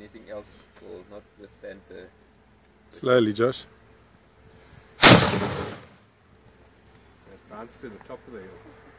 anything else will not withstand the. Slowly, Josh. Advance to the top of the hill.